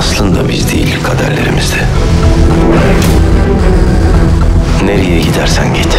aslında biz değil kaderlerimizde. Nereye gidersen git.